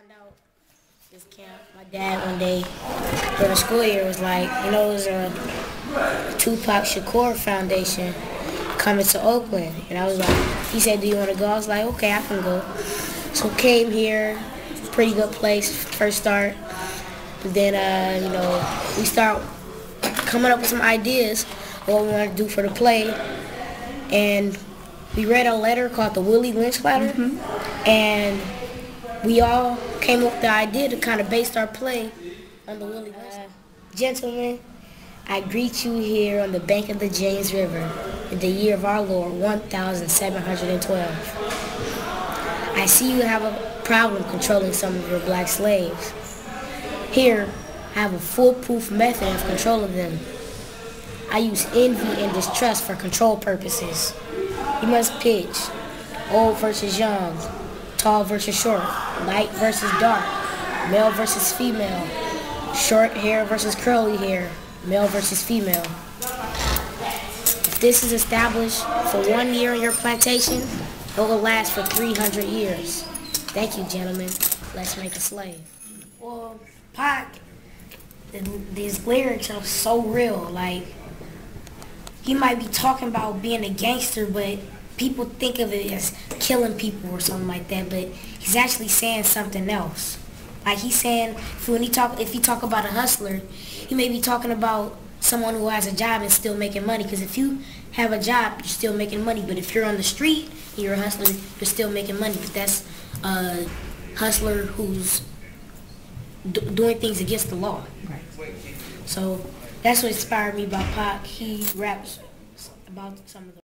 found out this camp, my dad one day during the school year was like, you know, it was a Tupac Shakur Foundation coming to Oakland. And I was like, he said, do you want to go? I was like, okay, I can go. So came here, pretty good place, first start. But then, uh, you know, we start coming up with some ideas what we want to do for the play. And we read a letter called the Willie Lynch letter. And we all came up with the idea to kind of base our play on the Willie. Uh, gentlemen, I greet you here on the bank of the James River in the year of our Lord 1712. I see you have a problem controlling some of your black slaves. Here, I have a foolproof method of controlling them. I use envy and distrust for control purposes. You must pitch old versus young, tall versus short, light versus dark, male versus female, short hair versus curly hair, male versus female. If this is established for one year on your plantation, it will last for 300 years. Thank you, gentlemen. Let's make a slave. Well, Pac, these lyrics are so real. Like, he might be talking about being a gangster, but people think of it as killing people or something like that. But he's actually saying something else. Like he's saying, if when he talk, if he talk about a hustler, he may be talking about someone who has a job and still making money. Because if you have a job, you're still making money. But if you're on the street and you're a hustler, you're still making money. But that's a hustler who's doing things against the law. Right. So that's what inspired me about Pac. He raps about some of the